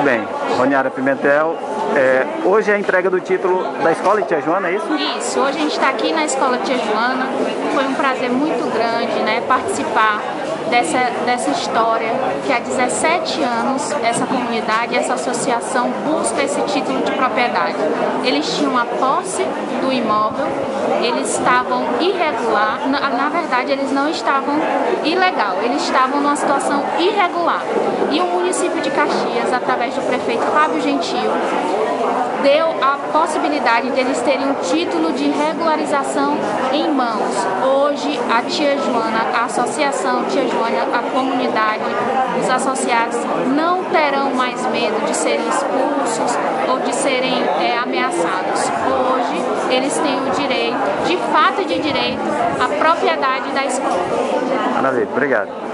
bem. Roniara Pimentel, é, hoje é a entrega do título da Escola Tia Joana, é isso? Isso, hoje a gente está aqui na Escola Tia Joana. Foi um prazer muito grande né, participar dessa, dessa história que há 17 anos essa comunidade, essa associação busca esse título de propriedade. Eles tinham a posse do imóvel, eles estavam irregular, na, na verdade eles não estavam ilegal, eles estavam numa situação irregular. E o município de Caxias, através do prefeito Fábio Gentil, deu a possibilidade deles terem um título de regularização em mãos. Hoje, a Tia Joana, a Associação Tia Joana, a comunidade, os associados não terão mais medo de serem expulsos ou de serem é, ameaçados. Hoje, eles têm o direito, de fato de direito, a propriedade da escola. Maravilha, obrigado.